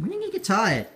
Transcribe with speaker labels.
Speaker 1: When did he get tired.